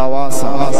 शरीफ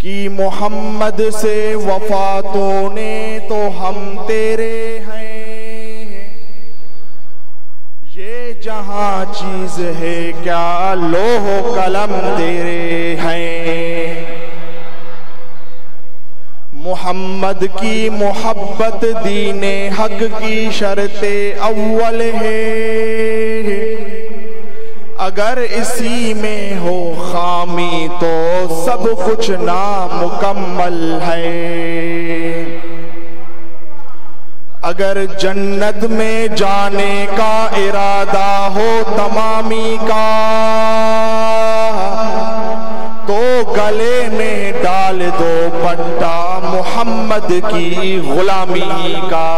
कि मोहम्मद से वफा तूने तो हम तेरे हैं ये जहां चीज है क्या लोह कलम तेरे हैं मोहम्मद की मोहब्बत, दीने हक की शर्त अव्वल है। अगर इसी में हो खामी तो सब कुछ नामुकम्मल है। अगर जन्नत में जाने का इरादा हो, तमामी का गले में डाल दो पट्टा मोहम्मद की गुलामी का।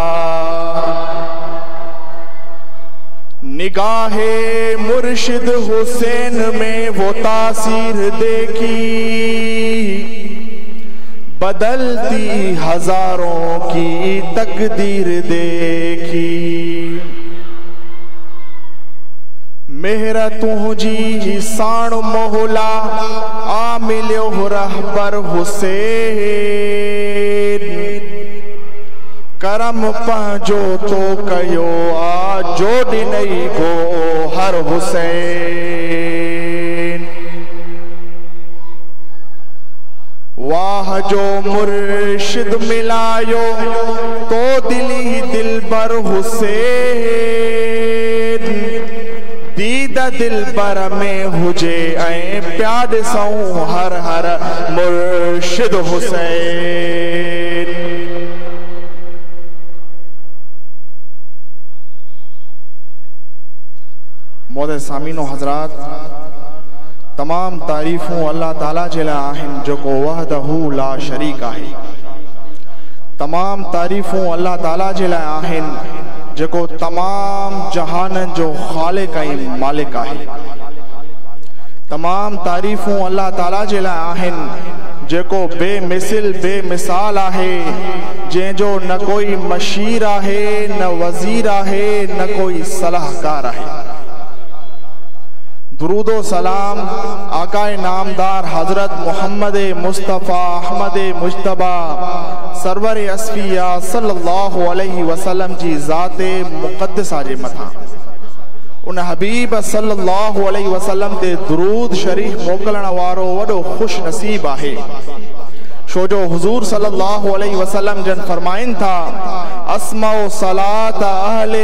निगाहे मुर्शिद हुसैन में वो तासीर देखी। बदलती हज़ारों की तकदीर देखी। मेहर तुझी साण मोहला, आ मिलो रहबर हुसैन। करम पंहिंजो तो कयो आ जोड़ नई गो हर हुसैन। वाह जो मुर्शिद मिलायो तो दिली दिल बर हुसैन। दीद दिल बर में हुजे ऐं प्याद सऊं हर हर मुर्शिद हुसैन। मोद सामीनो हजरात, तमाम तारीफ़ूं अल्लाह ताला जे लाइ आहिनि, जेको वहदहू ला शरीक आहे। तमाम तारीफ़ूं अल्लाह ताला जे लाइ जेको तमाम जहाननि जो ख़ालिक ऐं मालिक आहे। तमाम तारीफ़ूं अल्लाह ताला जे लाइ आहिनि, जेको बेमिसिल, बेमिसाल आहे, जंहिंजो न कोई मशीर आहे, न वज़ीर आहे, न कोई सलाहकार आहे। दुरूदो सलाम आकाए नामदार हज़रत मोहम्मद मुस्तफ़ा अहमद मुशतबा सरवर असफिया सल्लल्लाहु अलैहि वसल्लम जी ज़ात मुक़दसा जे मथां। उन हबीब सल्लल्लाहु अलैहि वसल्लम ते दुरूद शरीफ़ मोकिलण वारो ख़ुशि नसीब आहे। छो जो हुज़ूर सल्लल्लाहु अलैहि वसल्लम जन फरमाइनि था सलात अहले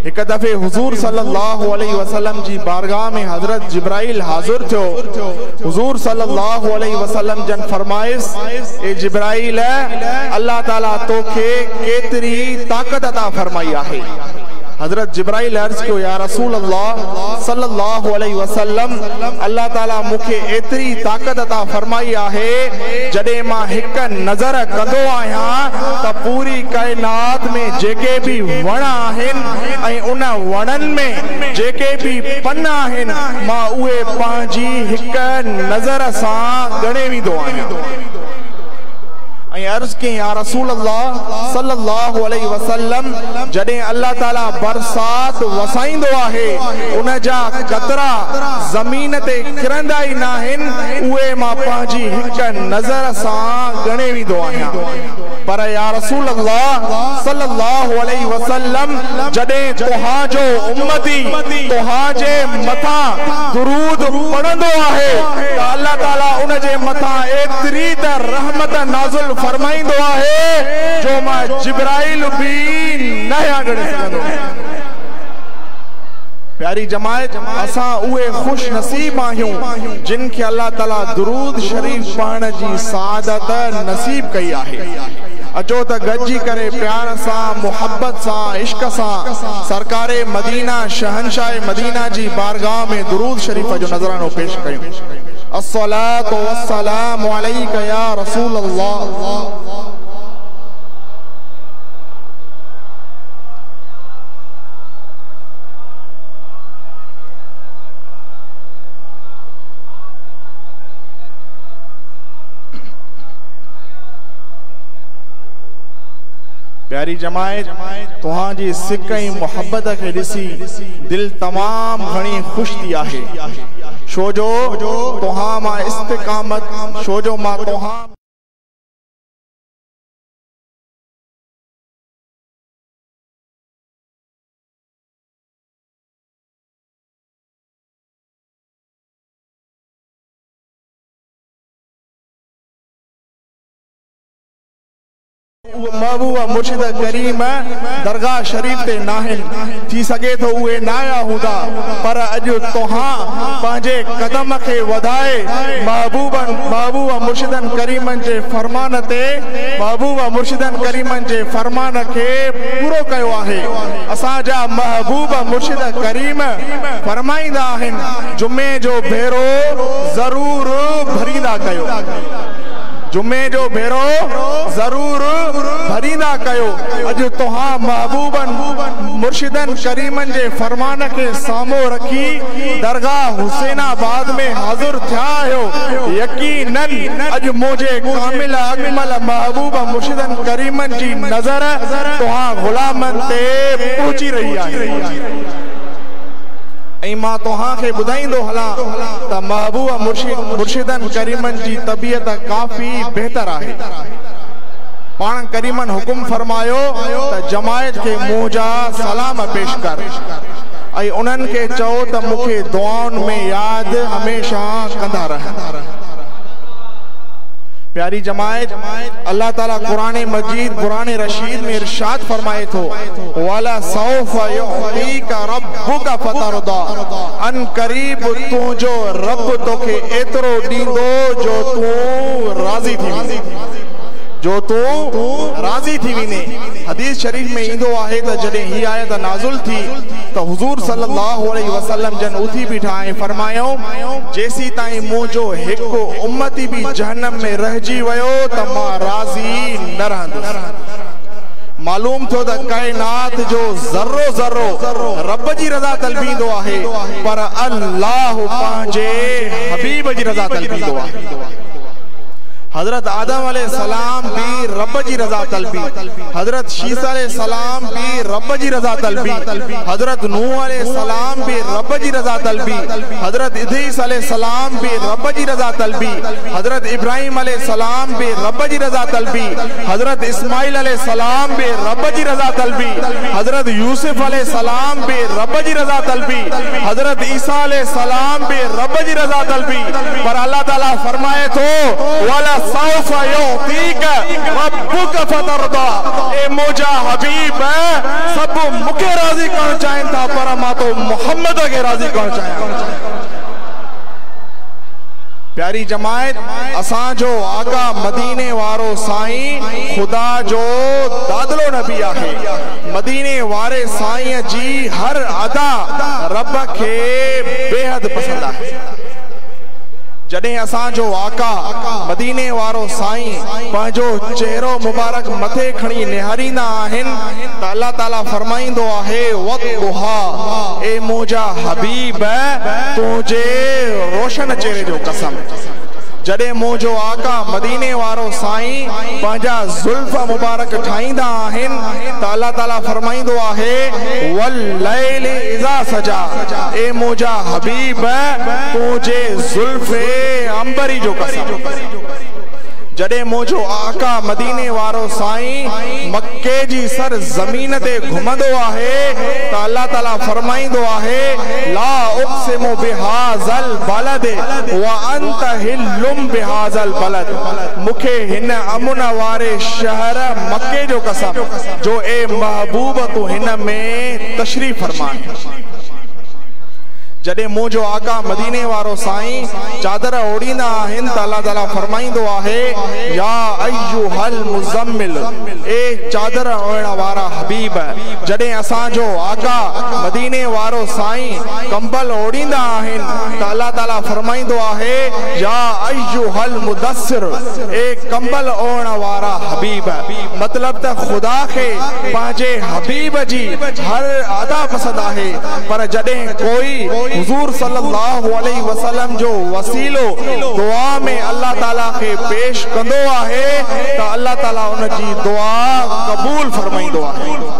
एक दफ़े हुज़ूर सल्लल्लाहु अलैहि वसल्लम जी बारगाह में हज़रत जिब्राइल हाज़िर थियो। हुज़ूर सल्लल्लाहु अलैहि वसल्लम जन फरमाइस ए जिब्राइल, अल्लाह ताला तोखे केतिरी ताक़त अता फरमाई आहे। हज़रत जिब्राइल अर्ज़ कयो, या रसूल अल्लाह सल्लल्लाहु अलैहि वसल्लम, अल्लाह ताला मुखे एतिरी ताक़त अता फरमाई आहे, जॾहिं माँ हिकु नज़र कंदो आहियाँ, त पूरी काइनात में जेके बि वण आहिनि, ऐं उन वणनि में जेके बि पन आहिनि, माँ उहे पंहिंजी हिकु नज़र सां ॻणे वेंदो आहियाँ। अर्ज़ के या रसूल सल्लल्लाहु अलैहि वसल्लम, जॾहिं अल्लाह ताला बरसात वसाईंदो आहे, उन जा कतरा ज़मीन ते किरंदा ई न आहिनि उहे माँ पंहिंजी हिकु नज़र सां ॻणे वेंदो आहियाँ। पर या रसूल अल्लाह सल्लल्लाहु अलैहि वसल्लम जॾहिं तव्हां जो उम्मती तव्हां जे मथां दुरूद पढ़ंदो आहे, त अल्लाह ताला उन जे मथां एतिरी त रहमत नाज़िल फरमाईंदो आहे, जो माँ जिब्राइल बि न ॻणे सघंदो। प्यारी जमायत, असां उहे खुश नसीब आहियूं, जिन खे अल्लाह ताला दुरूद शरीफ़ पढ़ण जी सादत नसीब कई आहे। अचो त गॾिजी करे प्यार सां मुहबत सां, इश्क सां। सरकार मदीना शहनशाह मदीना जी बारगाह में दुरूद शरीफ़ जो नज़रानो पेश कयूं। अस्सलातु वस्सलामु अलैका या रसूल अल्लाह प्यारी जमायत तुहांजी सिक ऐं मोहब्बत के ॾिसी दिल तमाम घणी खुश थी आहे। छो जो मा माँ शोजो छो जो माँ मुर्शिद करीम दरगाह शरीफ़ ते नाहिनि थी सघे थो उहे न आया हूंदा पर अॼु तव्हां पंहिंजे कदम खे वधाए महबूबनि महबूबा मुर्शिदनि करीमनि जे फरमान ते महबूबा मुर्शिदनि करीमनि जे फरमान खे पूरो कयो आहे असांजा महबूब मुर्शिद करीम फरमाईंदा आहिनि जुमे जो भेरो ज़रूरु भरींदा कयो जुमे जो भेरो, ज़रूर भरींदा कयो। अॼु तव्हां महबूबनि, मुर्शिदनि करीमनि जे फरमान खे साम्हूं रखी दरगाह हुसैनाबाद में हाज़िर थिया आहियो। यकीनन अॼु मुंहिंजे कामिल अकमल महबूब मुर्शिदनि करीमनि जी नज़र तव्हां ग़ुलामनि ते पहुची रही आहे। ऐं माँ तव्हांखे ॿुधाईंदो हलां त महबूब मुर्शिदनि करीमनि जी तबियत काफ़ी बहितर आहे। पाण करीमन हुकुम फरमायो त जमायत खे मुंहुं सलाम पेश कर। ऐं उन्हनि खे चओ त मूंखे दुआनि में यादि हमेशह कंदा रहनि प्यारी जमायत, अल्लाह ताला कुरान मजीद, कुरान रशीद में इरशाद फरमाए तो वाला का फतरदा। अन करीब तू जो रब तोखे एतिरो ॾींदो जो तू राज़ी थी। जो तू राज़ी थी वञे हदीस शरीफ़ में ईंदो आहे त जॾहिं ही आयत नाज़ुल थी, त हुज़ूर सल्लल्लाहु अलैहि वसल्लम जन उथी बीठा ऐं फरमायो, जेसी ताईं मुंहिंजो हिकु उम्मती बि जहन्नम में रहिजी वियो, त माँ राज़ी न रहंदुसि। मालूम थियो त काइनात जो ज़र्रो ज़र्रो रब जी रज़ा तलबींदो आहे, पर अल्लाह पंहिंजे हबीब जी रज़ा तलबींदो आहे। हज़रत आदम सलाम भी रब जी रजा तलबी। हज़रत शीसा सलाम भी रब जी रजा तलबी। हज़रत नूह सलाम भी रब जी रजा तलबी। हज़रत इदीस सलाम भी रब जी रजा तलबी। हज़रत इब्राहिम सलाम भी रब जी रजा तलबी। हज़रत इस्माइल सलाम भी रब जी रजा तलबी। हज़रत यूसुफ सलाम भी रब जी रजा तलबी। हज़रत ईसा सलाम भी रब जी रजा तलबी। पर अल्लाह ताला फरमाए तो वाला सौफा युतीक रब्बुक प्यारी जमायत, असां जो आका मदीने वारो साईं, ख़ुदा जो दादलो नबी आहे मदीने वारे साईं जी हर अदा रब खे बेहद पसंद आहे। जॾहिं असांजो आका मदीने वारो साईं पंहिंजो चेहरो मुबारक मथे खणी निहारींदा आहिनि, त अलाह ताला फरमाईंदो आहे ए मुंहिंजा हबीब, तुंहिंजे रोशन चेहरे जो कसम। जॾहिं मुंहिंजो आका मदीने वारो साईं पंहिंजा ज़ुल्फ़ मुबारक ठाहींदा आहिनि, त ताला फरमाईंदो आहे सजा। ए मुंहिंजा हबीब तुंहिंजे ज़ुल्फ़े अंबरी जो कसम। जॾहिं मुंहिंजो आका मदीने वारो साईं मके जी सर ज़मीन ते घुमंदो आहे, त अलाह ताला फरमाईंदो आहे, ला उक़सिमु बिहाज़ल बलद व अंत हिल्लुम बिहाज़ल बलद। मूंखे हिन अमुन वारे शहर मके जो कसम, जो ए महबूब तूं हिन में तशरीफ़ फरमाए। जॾहिं मुंहिंजो आका मदीने वारो साईं चादर ओढ़ींदा आहिनि त अलाह ताला फरमाईंदो आहे, या अय्युहल मुज़म्मिल, ए चादर ओढ़ण वारा हबीब, जॾहिं असांजो आका मदीने वारो साईं कंबल ओढ़ींदा आहिनि, त अलाह ताला फरमाईंदो आहे, या अय्युहल मुदस्सिर, ए कंबल ओढ़ण वारा हबीब, मतिलब त ख़ुदा खे पंहिंजे हबीब जी हर अदा पसंदि आहे, पर जॾहिं कोई हुजूर सल्लल्लाहु अलैहि वसल्लम जो वसीलो दुआ में अल्लाह ताला के पेश कंदो आहे, त अल्लाह ताला उन जी दुआ क़बूल फरमाईंदो आहे।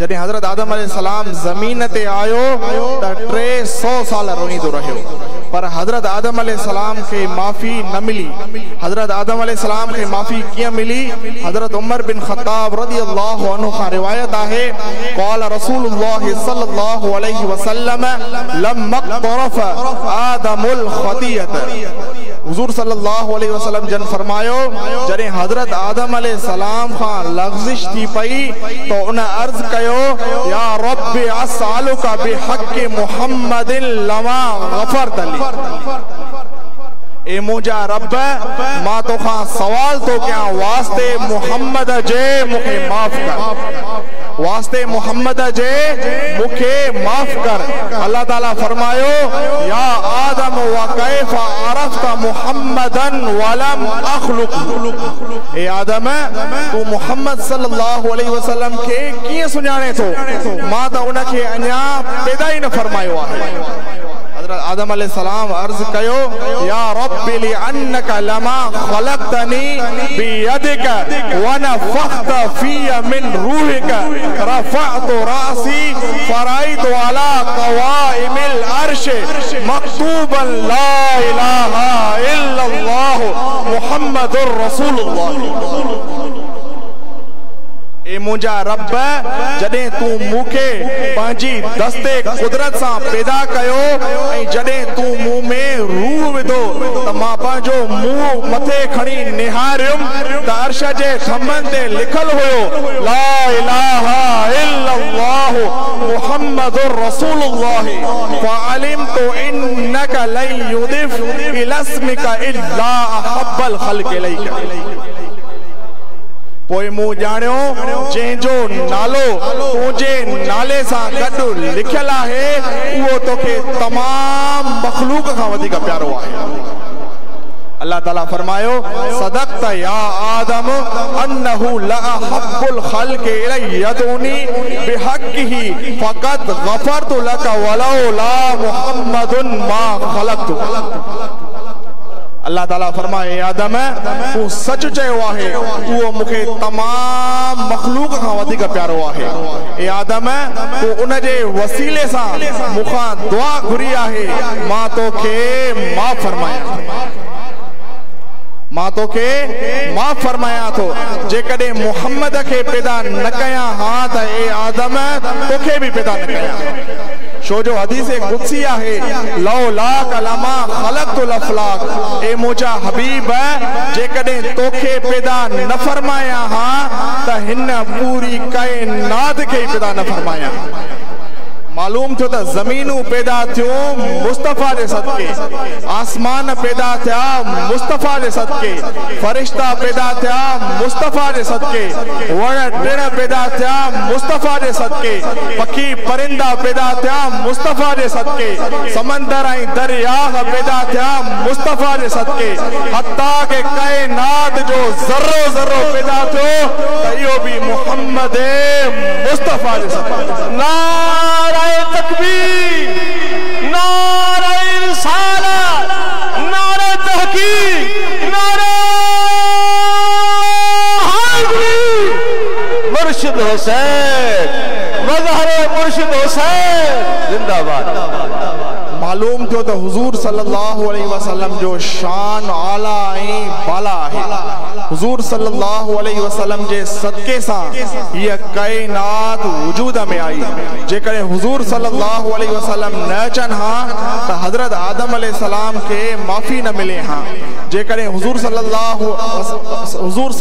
जॾहिं हज़रत आदम सलाम ज़मीन ते आयो, त टे सौ साल रोईंदो रहियो। पर हज़रत आदम सलाम खे माफ़ी न मिली। हज़रत आदम सलाम खे माफ़ी कीअं मिली? हज़रत उमर बिन ख़ताब अल्लाह अन्हु खां रिवायत आहे, क़ाल रसूलुल्लाह सल्लल्लाहु अलैहि वसल्लम, लम तरफ़ आदमुल खतियत। हुजूर सल्लल्लाहु अलैहि वसल्लम जन फरमायो जॾहिं हज़रत आदम सलाम खां लग़्ज़िश थी पई तो उन अर्ज़ कयो, या रब असअलुका बिहक़ मुहम्मदिन लमा गफ़रत ली ए मुंहिंजा रब माँ तोखां सवाल थो कयां वास्ते मुहम्मद जे मूंखे माफ़ कर। वास्ते मोहम्मद जे मुखे माफ कर। अल्लाह ताला फरमायो या आदम व कैफ अरफत मुहम्मदन व लम अखलक। ए आदम तू मोहम्मद सल्लल्लाहु अलैहि वसल्लम के किए सुजाने तो मा त उन के अन्या पैदा ही न फरमायो आ हज़रत आदम सलाम अर्ज़ कयो या रब्बि लिअन्नक लमा खलक़तनी बियदिक व नफख्त फिय मिन रूहिक रफअतु रासी फराइतु अला कवाइमिल अर्श मक्तूबन ला इलाहा इल्लल्लाह मुहम्मदुर रसूलुल्लाह ए मुंहिंजा रब जॾहिं तूं मूंखे पंहिंजी दस्ते कुदरत सां पैदा कयो, ऐं जॾहिं तूं मूं में रूह विधो, त माँ पंहिंजो मुंहुं मथे खणी निहारियुमि, त जे खंभनि ते लिखल हुयो, ला इलाहा इल्लल्लाह मुहम्मदुर रसूलुल्लाह। फअलिमतु इन्नक लन युदिफ इला इस्मिका इल्ला अहब्बल खल्क इलैका। पोइ मूं ॼाणियो, जंहिंजो नालो तुंहिंजे नाले सां गॾु लिखियलु आहे, उहो तोखे तमामु मखलूक खां वधीक प्यारो आहे। अल्लाह ताला फरमायो, सदक़त या आदम अन्नहु लअहब्बुल खल्क इलयदुनी बिहक्किही फकत गफरतु लक वलौ ला मुहम्मदुन मा खलक़तु। अल्लाह ताला फरमाए आदम, तूं सच चयो आहे, उहो मूंखे तमामु मखलूक खां वधीक प्यारो आहे। ए आदम, तूं उन जे वसीले सां मूंखां दुआ घुरी आहे, माँ तोखे माफ़ फरमायां। माँ तोखे माफ़ फरमायां थो, जेकॾहिं मुहम्मद खे पैदा न कयां, हा त ए आदम, तोखे बि पैदा न कयां। छो जो हदीस कुदसी आहे लौ ला खलक तो अफलाक। ए मुजा हबीब जेकॾहिं तोखे पैदा न फरमाया हा, त हिन पूरी काइनात के पैदा न फरमायां मालूम थियो त ज़मीनूं पैदा थियूं मुस्तफ़ा जे सदके। आसमान पैदा थिया मुस्तफ़ा जे सदके। फ़रिश्ता पैदा थिया मुस्तफ़ा जे सदके। वण टिण पैदा थिया मुस्तफ़ा जे सदके। पखी परिंदा पैदा थिया मुस्तफ़ा जे सदके। समंदर ऐं दरियाह पैदा थिया मुस्तफ़ा जे सदके। हता के काइनात जो ज़रो ज़रो पैदा थियो, त इहो बि मुहम्मद मुस्तफ़ा जे सदके। नारा तकबीर नारा रिसालत नारा तहकीक नारा मुर्शिद हुसैन मजहर मुर्शिद हुसैन जिंदाबाद। मालूम थियो त हुज़ूर वसल्लम जो शान, आला ऐं बाला आहे हुज़ूर सल्लल्लाहु अलैहि वसल्लम जे सदके सां हीअ वजूद में आई। जेकॾहिं हुज़ूर वसल्लम न अचनि हा त हज़रत आदम सलाम खे माफ़ी न मिले हा। जेकॾहिं हुज़ूर सल्लल्लाहु, हुज़ूर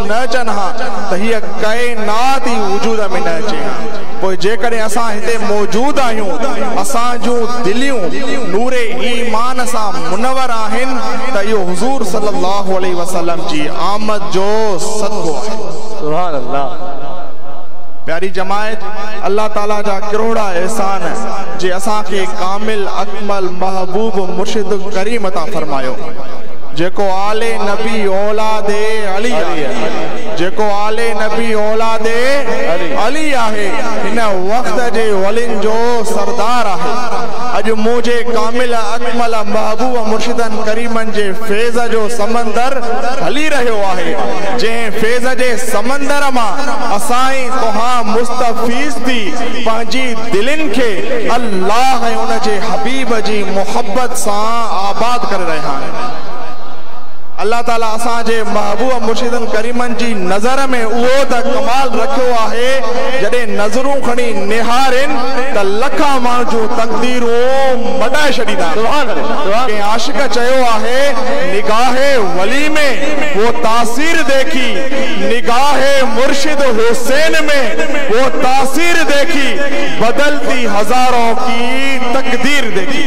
न अचनि हा त हीअ काइनात ई वजूद में न अचे हा। पोइ जेकॾहिं असां हिते मौजूदु आहियूं असां जूं दिलियूं नूरे ईमान सां मुनवर आहिनि त इहो हुज़ूर सल्लल्लाहु अलैहि वसल्लम जी आमद जो सदको आहे। प्यारी जमायत अल्लाह ताला जा करोड़ा एहसान जे असांखे कामिल अकमल महबूब मुर्शिद करीम अता फरमायो। जेको आले नबी औलादे अली आहे। जेको आले नबी औलादे अली। आहे। हिन वक़्त जे वलिन जो सरदार आहे। अॼु मुंहिंजे कामिल अकमल महबूब मुर्शिदन करीमन जे फैज़ जो समंदर हली रहियो आहे। जंहिं फैज़ जे समंदर माँ असां तव्हां मुस्तफ़ीज़ थी पंहिंजी दिलनि खे अल्लाह ऐं उन जे हबीब जी मुहबत सां आबाद करे रहिया आहिनि। अल्लाह ताला असांजे महबूब मुर्शिदन करीमन जी नज़र में उहो त कमाल रखियो आहे जॾहिं नज़रूं खणी निहारनि त लखा माण्हू जूं तकदीरूं मटाए छॾींदा कंहिं आशिक चयो आहे निगाहे वली में वो तासीर देखी निगाहे मुर्शिद हुसैन में वो तासीर देखी बदलती हज़ारों की तकदीर देखी।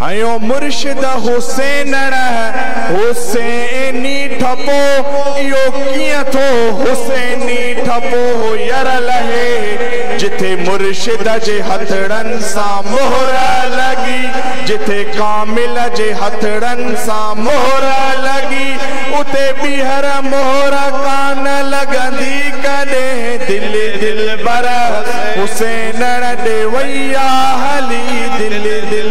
हयो मुर्शिद हुसैन हुसैनी ठपो, इहो कीअं थो? हुसैनी ठपो यर लहे। जिथे मुर्शिद जे हथड़नि सां मोहर लॻी जिथे कामिल जे हथड़नि सां मोहर लॻी उते ॿीहर मोहर कान लॻंदी कॾहिं दिल दिल बर हुसैन ॾे वैया हली, दिल दिल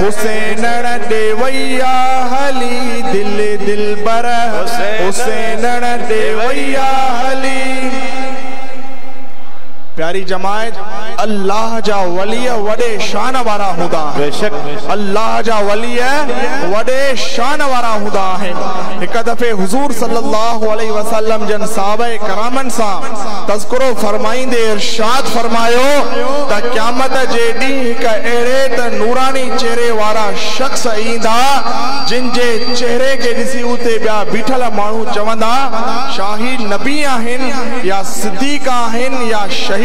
हुसैन देवैया हली दिल दिल बर। हुसैन देवैया हली प्यारी जमायत अल्लाह जा वली वॾे शान वारा हूंदा बेशक अल्लाह जा वली वॾे शान वारा हूंदा आहिनि हिकु दफ़े हुज़ूर सल्लल्लाहु अलैहि वसल्लम जन साहब करामनि सां तज़कुरो फरमाईंदे इरशाद फरमायो त क़यामत जे ॾींहुं हिकु अहिड़े त नूरानी चेहरे वारा शख़्स ईंदा जिन जे चेहरे खे ॾिसी उते ॿिया बीठल माण्हू चवंदा शाही नबी आहिनि या सिद्दीक आहिनि या शहीद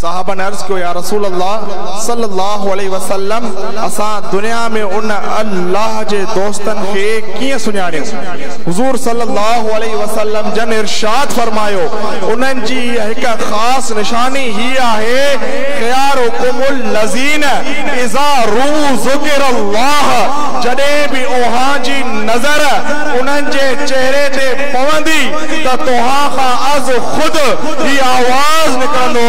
साहबन अर्ज़ कयो, या रसूल अल्लाह सल्लल्लाहु अलैहि वसल्लम, असां दुनिया में उन अल्लाह जे दोस्तनि खे कीअं सुञाणियो हुज़ूर सल्लल्लाहु अलैहि वसल्लम जन इरशाद फरमायो उन्हनि जी हिकु ख़ासि निशानी ही आहे ख़ियारुकुमुल लज़ीन, इज़ा रू ज़ुकिर अल्लाह जॾहिं बि ओहां जी नज़र उन्हनि जे चेहरे ते पवंदी, त तोहां खां अज़ ख़ुदि ही आवाज़ निकिरंदो,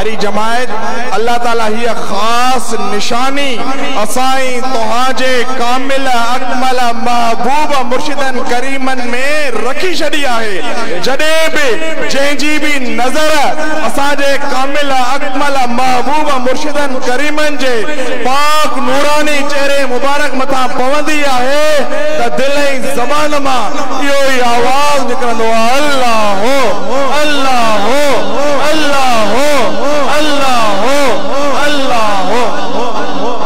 हो प्यारी जमायत, अल्लाह ताला हीअ ख़ासि निशानी। असाई तव्हांजे कामिल अकमल महबूब मुर्शिदन करीमन में रखी छॾी है जॾहिं बि जंहिंजी बि नज़र असांजे कामिल अकमल महबूब मुर्शिदन करीमन जे पाक नूरानी चेहरे मुबारक मथां पवंदी आहे, त दिलि ऐं ज़बान माँ इहो ई आवाज़ निकिरंदो आहे, अल्लाह हो अल्लाह हो अल्लाह हो। अल्लाह हो अल्लाह हो।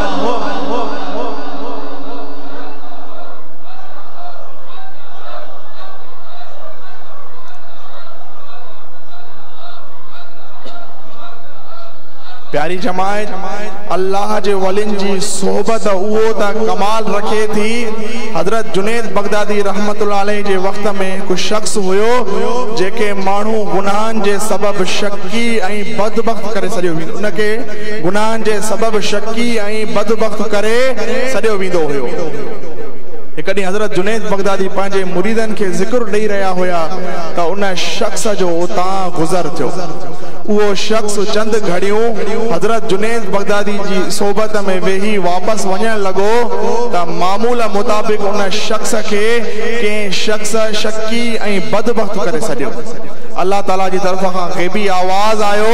प्यारी जमायत, अल्लाह जे वलिन जी सोहबत उहो त कमाल रखे थी। हज़रत जुनेद बगदादी अलैह जे वक़्त में कुझु शख़्स हुयो, जेके माण्हू गुनाहनि जे सबबु शकी ऐं बदबख़्त करे छॾियो वेंदो। उनखे गुनाहनि जे सबबु शकी ऐं बदबख़्त करे छॾियो वेंदो हुयो। हिकु ॾींहुं हज़रत जुनेद बगदादी पंहिंजे मुरीदनि खे ज़िक्र ॾेई रहिया हुया, त उन शख़्स जो उतां गुज़र थियो। उहो शख़्स चंद घड़ियूं हज़रत जुनेद बगदादी जी सोबत में वेही वापस वञणु लॻो, त मामूल मुताबिक़ उन शख़्स के कंहिं शख़्स, शक्की ऐं बदबख़्त करे अल्लाह ताला जी तरफ़ खां ग़ैबी आवाज़ आयो।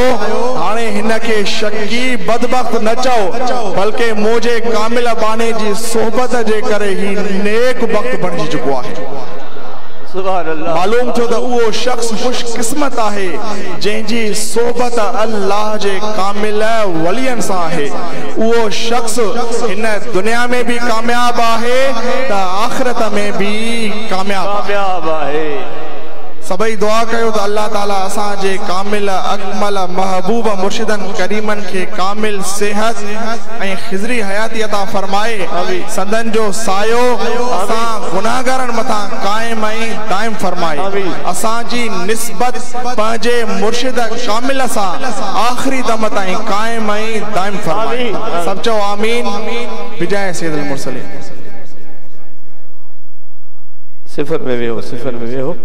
हाणे हिन खे शकी बदबख़्त न चओ बल्कि मुंहिंजे कामिल बाने जी सोहबत जे करे ही नेक वक़्त बणिजी चुको आहे। मालूम थियो त उहो शख़्स ख़ुश क़िस्मत आहे जंहिंजी सोबत अल्लाह जे कामिल वलियनि सां आहे। उहो शख़्स हिन दुनिया में बि कामयाब आहे त आख़िरत में बि कामयाब आहे। सभई दुआ कयो त अल्लाह ताला असांजे कामिल अकमल महबूब मुर्शिदन करीमन खे कामिल सेहत ऐं खिज़री हयाती अता फरमाए। सदन जो सायो असां गुनाहगारनि मथां क़ाइम ऐं दाइम फरमाए। असांजी निस्बत पंहिंजे मुर्शिद कामिल सां आख़िरी दम ताईं क़ाइम ऐं दाइम फरमाए। सभु चओ आमीन। बिजाए सैदुल मुरसलीन। सिफर में विहो सिफर में विहो